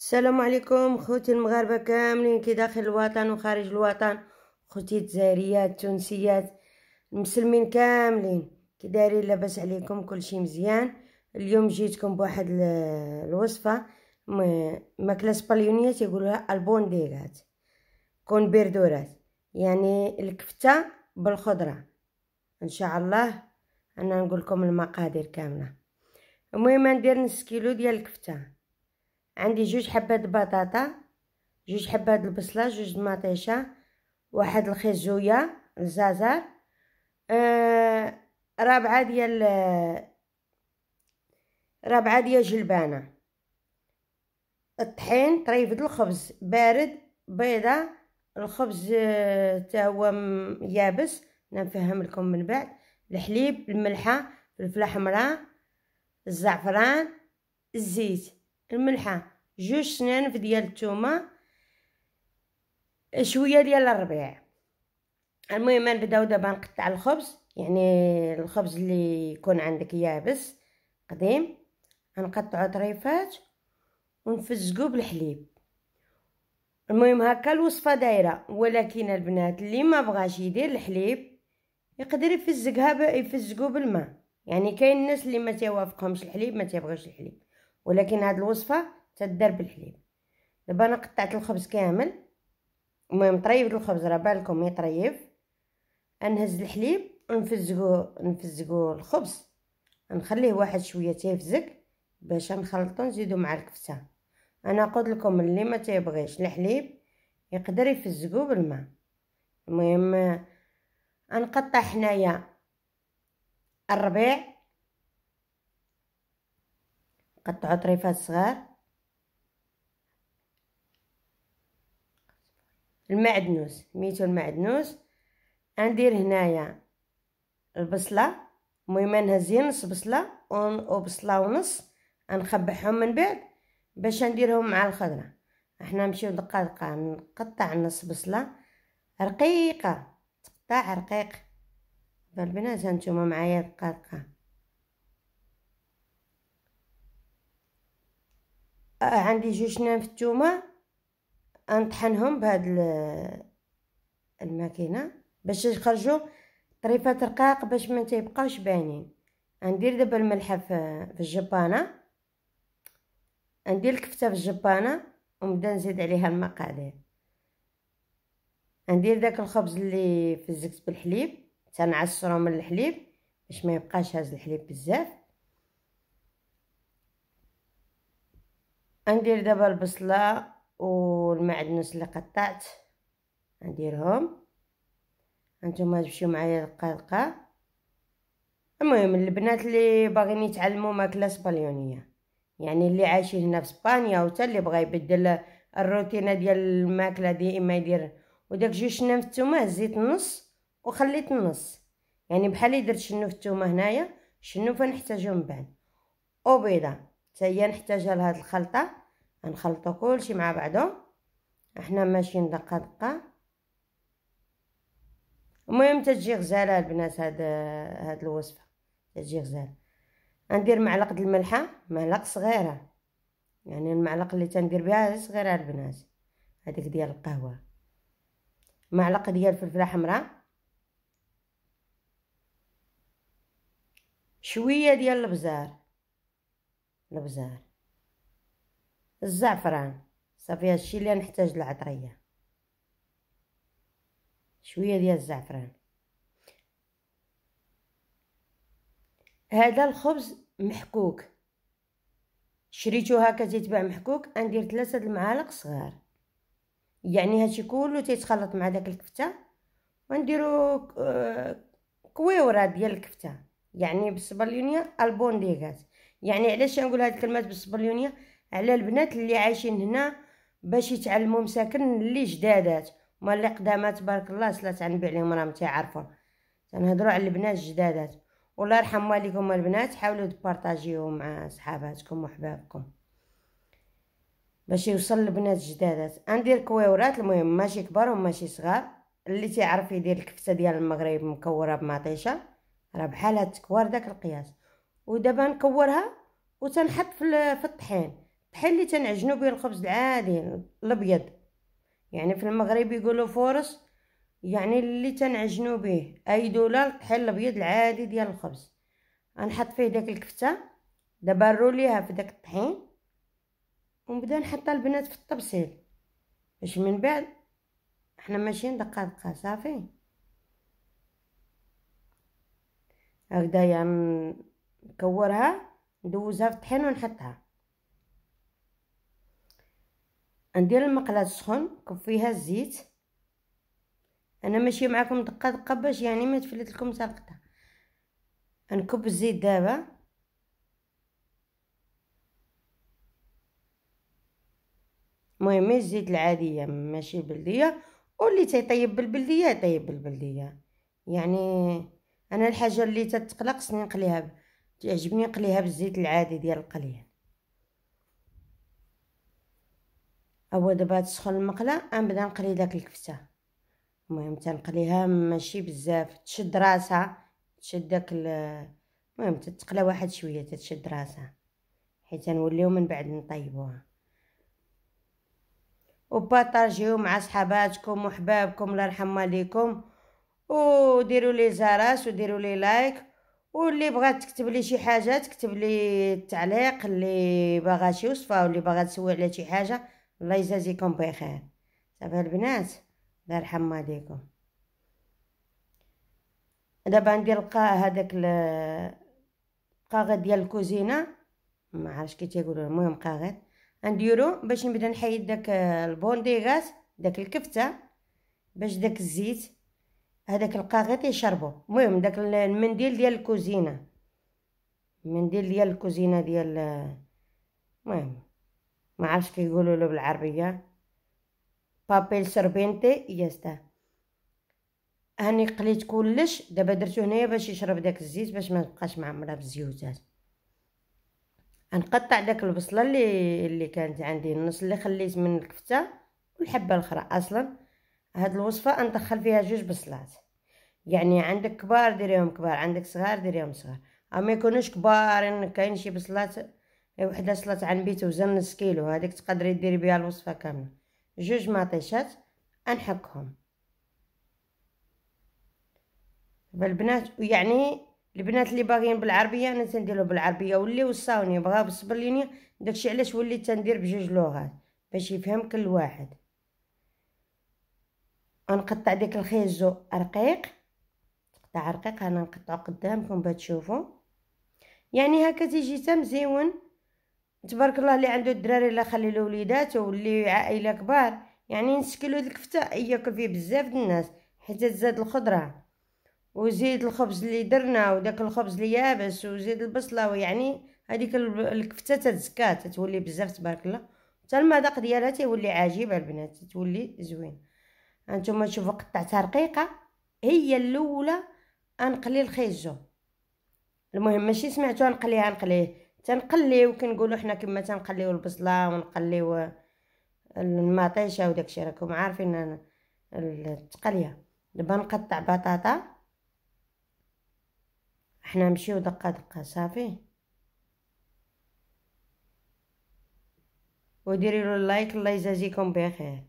السلام عليكم خوتي المغاربة كاملين كي داخل الوطن وخارج الوطن. خوتي الجزائريات التونسيات المسلمين كاملين. كي دايرين لاباس عليكم كلشي مزيان. اليوم جيتكم بواحد الوصفة ماكلة اسبانيونيه تيقولوها البونديغات كون بيردورات يعني الكفتة بالخضرة. إن شاء الله أنا نقول لكم المقادير كاملة. المهم ندير نص كيلو ديال الكفتة. عندي جوج حبات بطاطا جوج حبات البصلة جوج مطيشه واحد الخيزويه الزازر. آه رابعة ديال رابعة ديال جلبانة. الطحين طريفة الخبز بارد بيضة الخبز آه، تا هو يابس. نفهم لكم من بعد. الحليب الملحة الفلفله حمراء الزعفران الزيت الملحة. جوج سنانف ديال الثومه شوية ديال الربيع. المهم نبداو دابا نقطع الخبز يعني الخبز اللي يكون عندك يابس قديم. نقطعو طريفات ونفزقو بالحليب. المهم هكا الوصفة دايرة. ولكن البنات اللي ما بغاش يدير الحليب يقدر يفزقها يفزقو بالماء يعني كاين الناس اللي ما توافقهمش الحليب ما تيبغيش الحليب. ولكن هاد الوصفة تدار بالحليب. دابا أنا قطعت الخبز كامل المهم طريف الخبز راه بالكم يطريف نهز الحليب ونفزقو نفزقو الخبز. نخليه واحد شوية تيفزق باش نخلطو نزيدو مع الكفتة. أنا قلت لكم اللي ما تيبغيش الحليب يقدر يفزقو بالماء. المهم نقطع حنايا الربيع قطعوا طريفات صغار. المعدنوس ميتو المعدنوس. ندير هنايا البصلة المهم نهزي نص بصلة وبصلة ونص نخبعهم من بعد باش نديرهم مع الخضرة. إحنا نمشيو دقه دقه نقطع نص بصلة رقيقة تقطع رقيق. فالبنات هانتوما معايا دقه دقه عندي جوج نان في الثومه نطحنهم بهاد الماكينة باش يخرجوا طريفات رقاق باش ما تيبقاوش باينين. ندير دابا الملحه في الجبانة. ندير الكفتة في الجبانة ونبدا نزيد عليها المقادير. ندير داك الخبز اللي فزكت بالحليب تنعصرو من الحليب باش ما يبقاش هاز الحليب بزاف. ندير دابا البصلة والمعدنوس اللي قطعت نديرهم هانتوما تمشيو معايا دقه المهم البنات اللي باغيين يتعلموا ماكلة اسبانيونيه يعني اللي عايشين هنا في اسبانيا وتا اللي بغى يبدل الروتينة ديال الماكلة ديما يدير. وداك جوج شنان في الثومه هزيت النص وخليت النص يعني بحال درت شنو في الثومه هنايا شنو فنحتاجو من بعد. وبيضه حتى هي نحتاجها لهاد الخلطة. نخلطو كلشي مع بعضو. إحنا ماشيين دقة دقة. المهم تجي غزاله البنات هاد هاد الوصفة. تجي غزاله ندير معلقه الملحة معلقه صغيرة. يعني المعلقه اللي تندير بها صغيرة البنات. هذيك ديال القهوة. معلقه ديال الفلفله حمراء. شوية ديال البزار. البزار. الزعفران. صافي هادشي اللي نحتاج للعطرية. شوية ديال الزعفران. هذا الخبز محكوك. شريتو هكا تيتباع محكوك ندير ثلاثة المعالق صغار. يعني هادشي كله تيتخلط مع داك الكفتة ونديرو آه، كويوره ديال الكفتة. يعني بالسبليونيه البونديغات. يعني علاش نقول هاد الكلمات بالسبليونيه على البنات اللي عايشين هنا باش يتعلموا مساكن اللي جدادات. ما اللي قدامات تبارك الله سلات عن عليهم راهم تيعرفوا تنهضروا على البنات الجدادات. والله يرحم والديكم البنات حاولوا تبارطاجيو مع صحاباتكم وحبابكم باش يوصل البنات الجدادات. ندير كويورات المهم ماشي كبار وماشي صغار. اللي تيعرف يدير الكفتة ديال المغرب مكورة بمطيشة. راه بحال هاد التكوار داك القياس. ودابا نكورها وتنحط في الطحين. الطحين اللي تنعجنو به الخبز العادي الأبيض. يعني في المغرب يقولوا فورس يعني اللي تنعجنو به أي دوله الطحين الأبيض العادي ديال الخبز. غنحط فيه داك الكفتة دابا نروليها في داك الطحين ونبدأ نحطها البنات في الطبسيل. باش من بعد إحنا ماشيين دقة دقة صافي. هكذايا نكورها ندوزها في الطحين ونحطها. ندير المقلاة سخون نكب فيها الزيت. أنا ماشي معاكم دقه دقه باش يعني ما تفلت لكم سلقتها نكب الزيت دابا. المهم الزيت العادية ماشي البلديه واللي تيطيب بالبلدية يطيب بالبلدية. يعني أنا الحاجة اللي تتقلق خصني نقليها تعجبني نقليها بالزيت العادي ديال القليه هو دابا تسخن المقله غنبدا نقلي داك الكفتة. المهم تنقليها ماشي بزاف تشد راسها تشد داك المهم تتقلى واحد شوية تتشد راسها. حيت نوليو من بعد نطيبوها. و partagez مع صحاباتكم وحبابكم الله يرحم والديكم. وديروا لي زاراس وديروا لي like. واللي بغات تكتب لي شي حاجة تكتب لي التعليق اللي باغا شي وصفة واللي باغا تسوي على شي حاجة. الله يجازيكم بخير. صافي البنات الله يرحم والديكم دابا ندير هذاك القاغط ديال الكوزينة. ما عرفتش كي تيقولوا المهم قاغط نديرو باش نبدا نحيد داك ال albóndigas داك الكفتة باش داك الزيت هذاك القاغط يشربو. المهم داك المنديل ديال الكوزينة. المنديل ديال الكوزينة ديال المهم. ما عرفتش كيقولوا له بالعربيه papel servilleta هاني قليت كلش دابا درتو هنايا باش يشرب داك الزيت باش ما تبقاش معمره بالزيوتات نقطع داك البصله اللي اللي كانت عندي النص اللي خليت من الكفته والحبه الاخرى أصلا هاد الوصفه ندخل فيها جوج بصلات يعني عندك كبار ديريهم كبار عندك صغار ديريهم صغار اما يكونوش كبار كاين شي بصلات وحدة صلات عن بيت وزن نص كيلو هذيك تقدري ديري بها الوصفة كاملة. جوج مطيشات أنحكهم. بالبنات يعني البنات اللي باغيين بالعربية أنا تنديرو بالعربية واللي وصاوني بغاو بالصبرلينيه داكشي علاش وليت تندير بجوج لغات باش يفهم كل واحد. نقطع ديك الخيزو رقيق تقطع رقيق أنا نقطعو قدامكم باش تشوفوا يعني هكا تيجي تمزيون. تبارك الله اللي عنده الدراري لا خلي له وليداته واللي عائلة كبار يعني نسكلو ديك الكفته ياكل فيه بزاف د الناس حيت تزاد الخضرة وزيد الخبز اللي درنا وداك الخبز اللي يابس وزيد البصله ويعني هذيك الكفته تتزكى تتولي بزاف تبارك الله. حتى المذاق ديالها تيولي عجيب البنات تولي زوين. هانتوما تشوفوا قطعتها رقيقة هي الأولى أنقلي الخيزو. المهم ماشي سمعتو نقليها نقليه تنقليو كنقولوا حنا كما تنقليو البصلة ونقليو المطيشة وداكشي راكم عارفين التقلية. دابا نقطع بطاطا. حنا نمشيو دقة دقة صافي. وديروا له لايك الله يجازيكم بخير.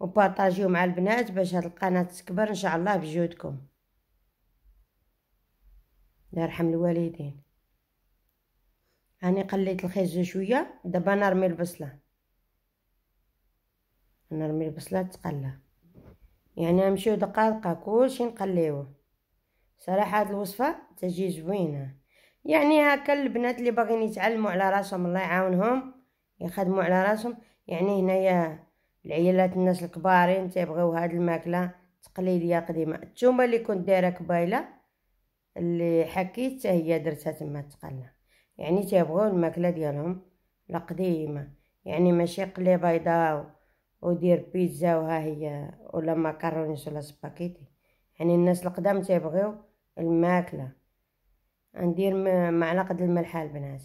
وبارطاجيو مع البنات باش هاد القناة تكبر إن شاء الله بجودكم. الله يرحم الوالدين. هاني قليت الخيزو شوية. دابا نرمي البصلة. نرمي البصلة تقلى. يعني نمشيو دقة دقة كلشي نقليوه صراحة هاد الوصفة تجي زوينة. يعني هكا البنات اللي باغيين يتعلموا على راسهم الله يعاونهم يخدموا على راسهم. يعني هنايا العيالات الناس الكبارين تيبغيو هاد الماكلة تقليدية قديمة. الثومه اللي كنت دايرة كبايلة اللي حكيت هي درتها تما تقلى. يعني تيبغيو الماكلة ديالهم القديمه يعني ماشي قلي بيضاء ودير بيتزا وها هي ولا ماكارونيس ولا سباكيتي. يعني الناس القدام تيبغيو الماكلة. ندير معلقة الملح البنات.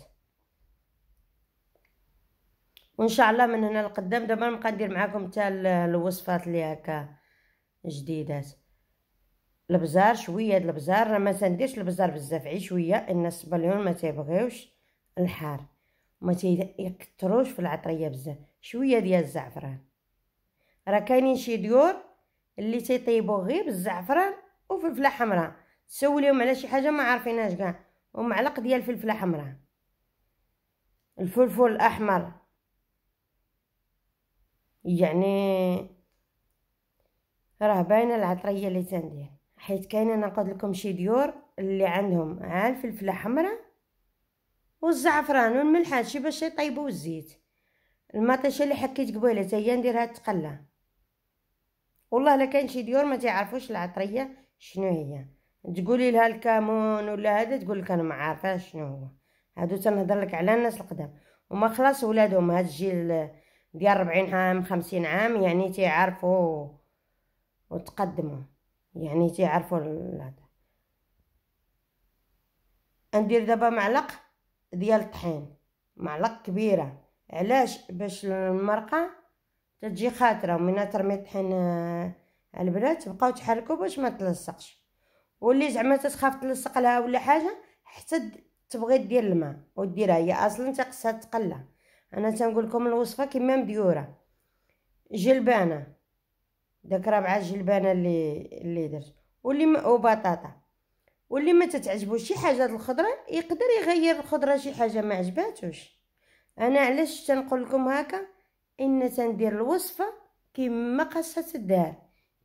وإن شاء الله من هنا لقدام دابا نبقى ندير معكم حتى الوصفات اللي هكا جديدات. البزار شوية د البزار راه ما تنديرش البزار بزاف غي شوية الناس باليون ما تيبغيوش الحار ما تيكتروش في العطريه بزاف شوية ديال الزعفران. راه كاينين شي ديور اللي تيطيبوا غير بالزعفران وفلفله حمراء تسوليهم على شي حاجة ما عارفينهاش كاع ومعلق ديال الفلفله حمراء. الفلفل الأحمر. يعني راه باينة العطريه اللي تندير. حيت كاينة نقول لكم شي ديور اللي عندهم غا الفلفلة حمراء والزعفران والملح هادشي باش يطيبوا الزيت المطيشة اللي حكيت قبيله حتى هي نديرها تقلى والله إلا كاين شي ديور ما تعرفوش العطرية شنو هي. تقولي لها الكمون ولا هذا تقول لك أنا ما عارفاش شنو هو. هادو تنهضر لك على الناس القدام. وما خلاص ولادهم هاد الجيل ديال ربعين عام خمسين عام يعني تيعرفوا وتقدموا يعني تيعرفوا هذا. ندير دابا معلق ديال الطحين معلق كبيرة. علاش؟ باش المرقة تجي خاطرة. ومن ترمي الطحين على البنات تبقاو تحركوا باش ما تلصقش. واللي زعما تخاف تلصق لها ولا حاجة حتى تبغي دير الماء وديرها هي أصلا تقصها تقلى. أنا تنقول لكم الوصفة كما مديورة. جلبانة. داك ربعه جلبانة اللي اللي درت. واللي م... وبطاطا. واللي ما تتعجبوش شي حاجة الخضرة يقدر يغير الخضرة شي حاجة ما عجباتوش. أنا علاش تنقول لكم هكا؟ إن تندير الوصفة كما خاصها تدار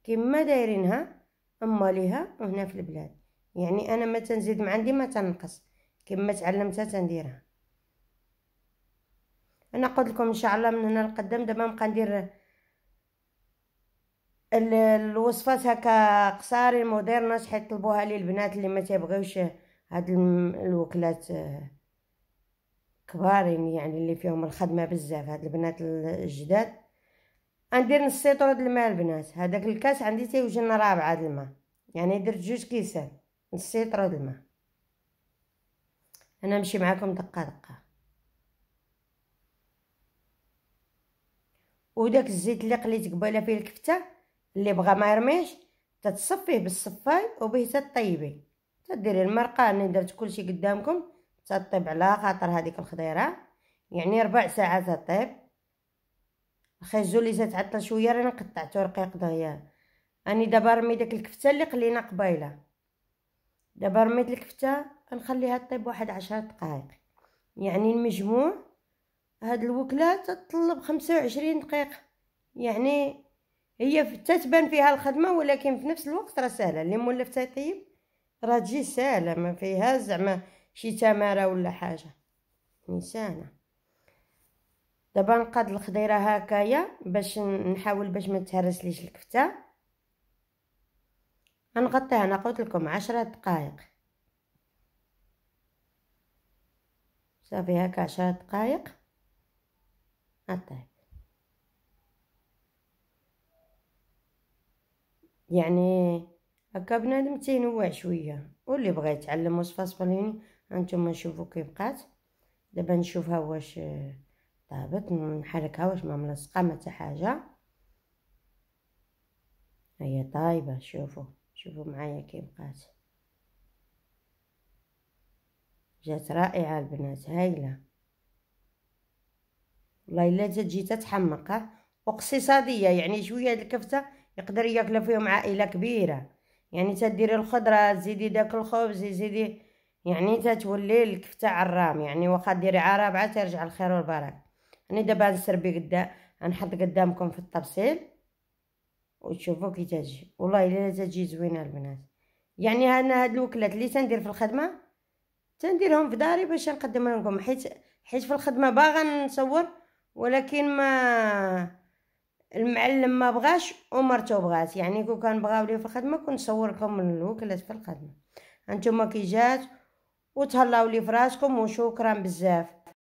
كما دايرينها اماليها هنا في البلاد. يعني أنا ما تنزيد من عندي ما تنقص. كما تعلمتها تنديرها. أنا قلت لكم إن شاء الله من هنا لقدام دابا نبقى ندير الوصفات هكا قصارين موديرنا حيت طلبوها لي البنات اللي ما تيبغيوش هاد الوكلات كبارين يعني اللي فيهم الخدمة بزاف هاد البنات الجداد. غندير نص سيطرة الماء البنات. هذاك الكاس عندي تيوجد رابعه د الماء. يعني درت جوج كيسان نص سيطرة د الماء. أنا نمشي معاكم دقة دقة. وداك الزيت اللي قليت قبيلة فيه الكفتة اللي بغى ما يرميش تتصفيه بالصفاي وبه تطيبي تديري المرقة اني درت كلشي قدامكم تطيب على خاطر هذيك الخضيرة. يعني ربع ساعة تطيب. الخيزو اللي تتعطل شوية راني قطعته رقيق دغيا. أني دابا رمي داك الكفتة اللي قلينا قبيلة. دابا رميت الكفتة نخليها تطيب واحد عشر دقائق يعني المجموع هاد الوكلة تطلب خمسة وعشرين دقيقة. يعني هي تتبان فيها الخدمة ولكن في نفس الوقت راه سهلة. اللي مولف تيطيب راه تجي سهلة ما فيها زعما شي تمارة ولا حاجة. نسانة. دابا نقاد الخضيرة هكايا باش نحاول باش ما تهرسليش الكفتة. غنغطيها أنا قلت لكم عشرة دقائق صافي هكا عشرة دقائق غطيه يعني هكا بنادم تينوع شوية. واللي بغى يتعلم وصفه صفليني هانتوما شوفوا كيف بقات. دابا نشوفها واش طابت نحركها واش ما ملصقه ما حتى حاجة. هي طايبة شوفوا شوفوا معايا كيف بقات. جات رائعة البنات هايلة. والله إلا تجي تتحمق واقتصاديه يعني شوية الكفتة يقدر ياكلوا فيهم عائلة كبيرة. يعني تديري الخضرة تزيدي داك الخبز تزيدي يعني تتولي الكفته عرام يعني واخا ديري عرابعه ترجع الخير والبركة. أنا دابا نسربي قدام نحط قدامكم في التفصيل وتشوفوا كي تجي. والله إلا تجي زوينة البنات. يعني أنا هاد الوكلات اللي تندير في الخدمة تنديرهم في داري باش نقدم لكم. حيت حيت في الخدمة باغا نصور ولكن ما المعلم ما بغاش ومرتو بغات يعني كون كان بغاو لي في الخدمة كنت نصور لكم الوكلات في الخدمة. هانتوما كي جات وتهلاو لي فراسكم وشكرا بزاف.